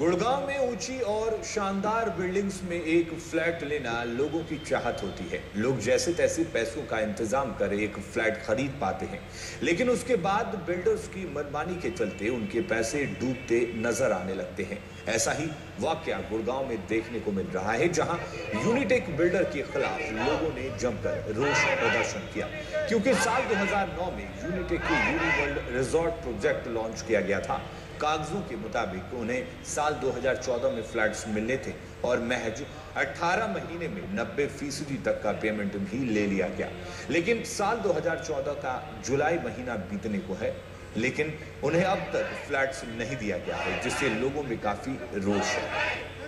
गुड़गांव में ऊँची और शानदार बिल्डिंग्स में एक फ्लैट लेना लोगों की चाहत होती है। लोग जैसे तैसे पैसों का इंतज़ाम कर एक फ्लैट खरीद पाते हैं। लेकिन उसके बाद बिल्डर्स की मनमानी के चलते उनके पैसे डूबते नज़र आने लगते हैं। ऐसा ही वाक्य गुड़गांव में देखने को मिल रहा है, जहाँ यूनिटेक बिल्डर के खिलाफ लोगों ने जमकर रोष प्रदर्शन किया। क्योंकि साल 2009 में यूनिटेक के यूनिवर्ल्ड रिजॉर्ट प्रोजेक्ट लॉन्च किया गया था। कागजों के मुताबिक उन्हें साल 2014 में फ्लैट्स मिलने थे और महज 18 महीने में 90 फ़ीसदी तक का पेमेंट भी ले लिया गया। लेकिन साल 2014 का जुलाई महीना बीतने को है, लेकिन उन्हें अब तक फ्लैट्स नहीं दिया गया है, जिससे लोगों में काफ़ी रोष है।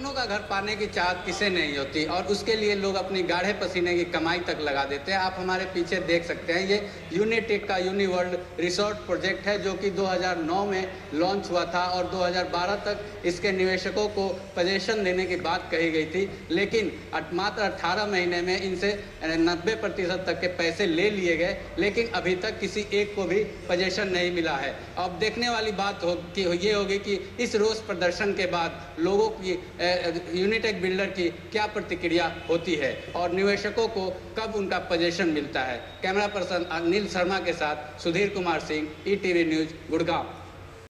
सपनों का घर पाने की चाहत किसे नहीं होती? और उसके लिए लोग अपनी गाढ़े पसीने की कमाई तक लगा देते हैं। आप हमारे पीछे देख सकते हैं, ये यूनिटेक का यूनिवर्ल्ड रिसोर्ट प्रोजेक्ट है, जो कि 2009 में लॉन्च हुआ था और 2012 तक इसके निवेशकों को पोजेशन देने की बात कही गई थी। लेकिन मात्र 18 महीने में इनसे 90 प्रतिशत तक के पैसे ले लिए गए, लेकिन अभी तक किसी एक को भी पोजेशन नहीं मिला है। अब देखने वाली बात हो ये होगी कि इस रोज प्रदर्शन के बाद लोगों की यूनिटेक बिल्डर की क्या प्रतिक्रिया होती है और निवेशकों को कब उनका पोजेशन मिलता है? कैमरा पर्सन अनिल शर्मा के साथ सुधीर कुमार सिंह ई न्यूज़ गुड़गांव।